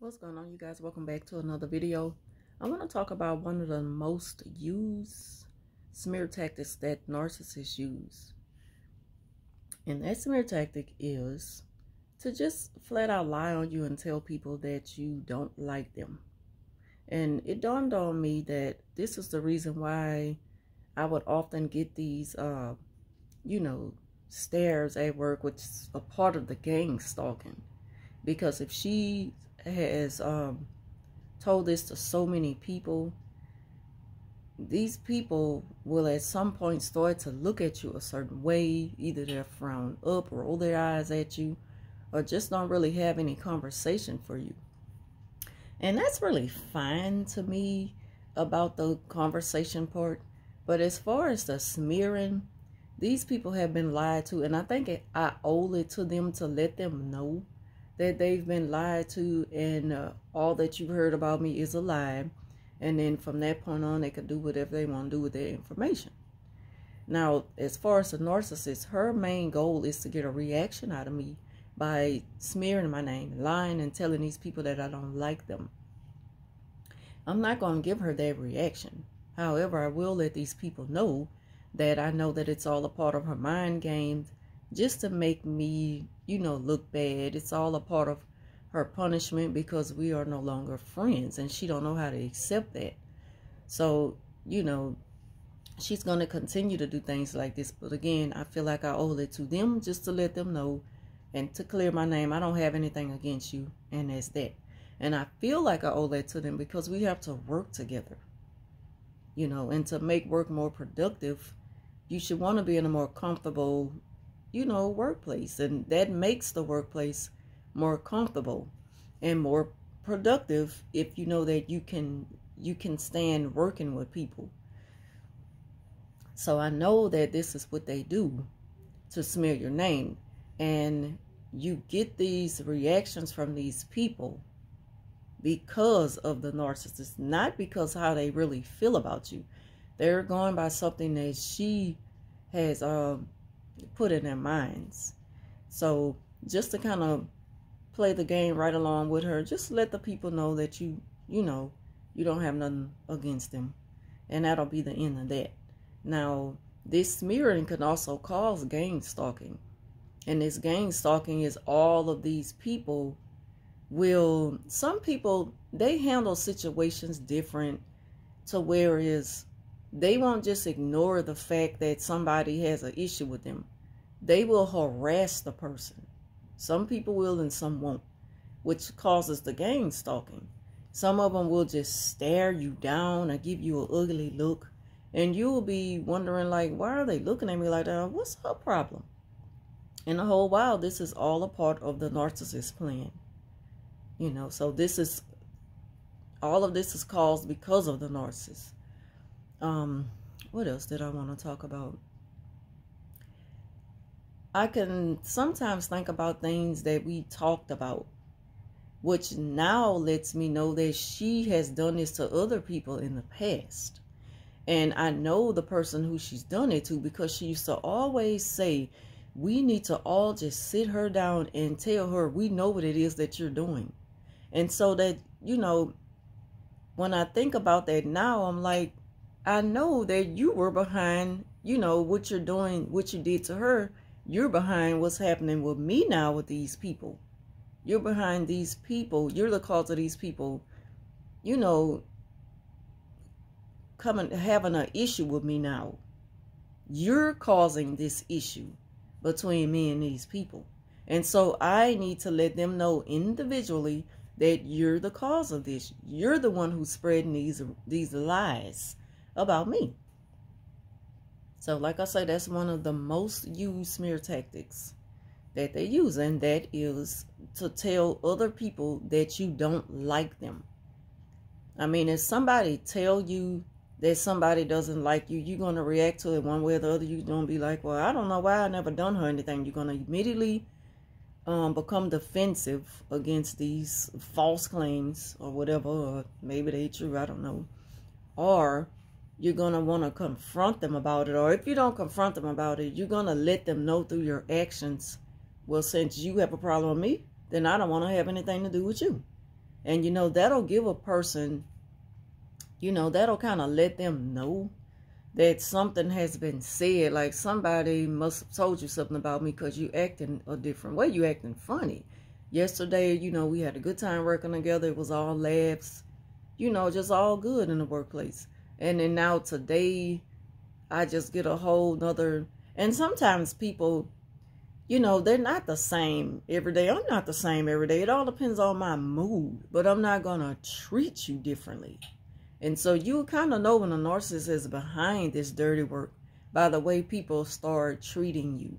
What's going on you guys? Welcome back to another video. I want to talk about one of the most used smear tactics that narcissists use. And that smear tactic is to just flat out lie on you and tell people that you don't like them. And it dawned on me that this is the reason why I would often get these, uh, you know, stares at work, which is a part of the gang stalking. Because if she has um, told this to so many people. These people will at some point start to look at you a certain way. Either they'll frown up or roll their eyes at you or just don't really have any conversation for you. And that's really fine to me about the conversation part. But as far as the smearing, these people have been lied to. And I think I owe it to them to let them know that they've been lied to and uh, all that you've heard about me is a lie. And then from that point on, they can do whatever they want to do with their information. Now, as far as the narcissist, her main goal is to get a reaction out of me by smearing my name, lying, and telling these people that I don't like them. I'm not going to give her that reaction. However, I will let these people know that I know that it's all a part of her mind game just to make me, you know, look bad. It's all a part of her punishment because we are no longer friends and she don't know how to accept that. So, you know, she's going to continue to do things like this. But again, I feel like I owe it to them just to let them know and to clear my name. I don't have anything against you and that's that. And I feel like I owe that to them because we have to work together. You know, and to make work more productive, you should want to be in a more comfortable you know, workplace. And that makes the workplace more comfortable and more productive if you know that you can you can stand working with people. So I know that this is what they do to smear your name. And you get these reactions from these people because of the narcissist, not because how they really feel about you. They're going by something that she has um, put in their minds. So just to kind of play the game right along with her, just let the people know that you, you know, you don't have nothing against them. And that'll be the end of that. Now, this smearing can also cause gang stalking. And this gang stalking is all of these people will, some people, they handle situations different to where is they won't just ignore the fact that somebody has an issue with them. They will harass the person. Some people will and some won't, which causes the gang stalking. Some of them will just stare you down or give you an ugly look. And you will be wondering, like, why are they looking at me like that? What's her problem? And the whole while, this is all a part of the narcissist plan. You know, so this is, all of this is caused because of the narcissist. Um, what else did I want to talk about? I can sometimes think about things that we talked about, which now lets me know that she has done this to other people in the past. And I know the person who she's done it to because she used to always say, we need to all just sit her down and tell her we know what it is that you're doing. And so that, you know, when I think about that now, I'm like, I know that you were behind, you know, what you're doing, what you did to her. You're behind what's happening with me now with these people. You're behind these people. You're the cause of these people, you know, coming, having an issue with me now. You're causing this issue between me and these people. And so I need to let them know individually that you're the cause of this. You're the one who's spreading these these lies about me. So like I say, that's one of the most used smear tactics that they use. And that is to tell other people that you don't like them. I mean, if somebody tell you that somebody doesn't like you, you're going to react to it one way or the other. You're going to be like, well, I don't know why I never done her anything. You're going to immediately um, become defensive against these false claims or whatever. Or maybe they true, I don't know. Or you're going to want to confront them about it. Or if you don't confront them about it, you're going to let them know through your actions, well, since you have a problem with me, then I don't want to have anything to do with you. And you know, that'll give a person, you know, that'll kind of let them know that something has been said. Like somebody must have told you something about me because you acting a different way. You acting funny. Yesterday, you know, we had a good time working together. It was all laughs, you know, just all good in the workplace. And then now today, I just get a whole nother. And sometimes people, you know, they're not the same every day. I'm not the same every day. It all depends on my mood. But I'm not going to treat you differently. And so you kind of know when a narcissist is behind this dirty work by the way people start treating you.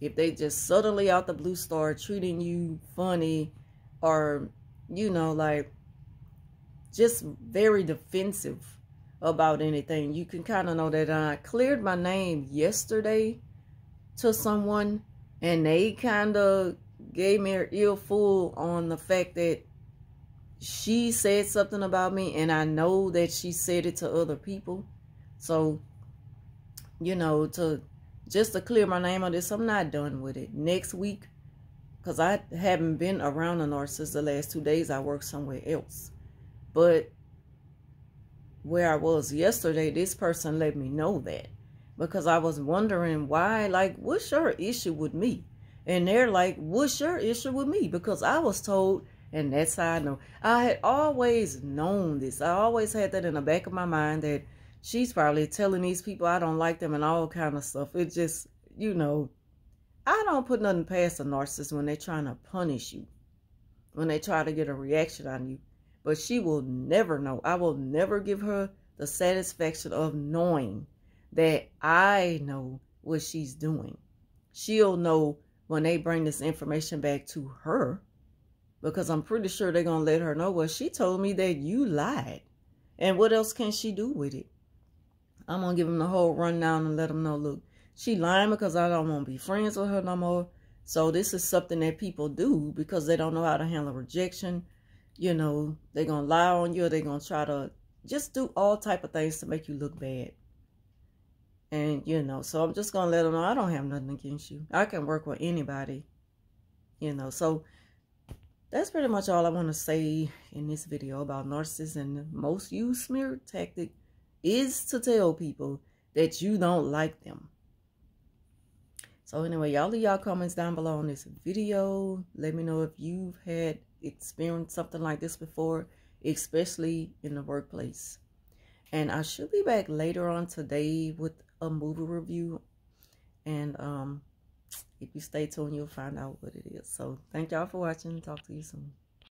If they just suddenly out the blue start treating you funny or, you know, like just very defensive about anything, you can kind of know that I cleared my name yesterday to someone and they kind of gave me an earful on the fact that she said something about me and I know that she said it to other people. So, you know, to just to clear my name on this, I'm not done with it. Next week, because I haven't been around a narcissist the last two days, I work somewhere else. But where I was yesterday, this person let me know that because I was wondering why, like, what's your issue with me? And they're like, what's your issue with me? Because I was told and that's how I know. I had always known this. I always had that in the back of my mind that she's probably telling these people I don't like them and all kind of stuff. It just, you know, I don't put nothing past a narcissist when they're trying to punish you, when they try to get a reaction on you. But she will never know. I will never give her the satisfaction of knowing that I know what she's doing. She'll know when they bring this information back to her because I'm pretty sure they're going to let her know. Well, she told me that you lied. And what else can she do with it? I'm going to give them the whole rundown and let them know, look, she lying because I don't want to be friends with her no more. So this is something that people do because they don't know how to handle rejection. You know, they're going to lie on you. They're going to try to just do all type of things to make you look bad. And, you know, so I'm just going to let them know I don't have nothing against you. I can work with anybody, you know. So that's pretty much all I want to say in this video about narcissists. And the most used smear tactic is to tell people that you don't like them. So anyway, y'all leave y'all comments down below on this video. Let me know if you've had experienced something like this before, especially in the workplace. And I should be back later on today with a movie review. And um, if you stay tuned, you'll find out what it is. So thank y'all for watching. Talk to you soon.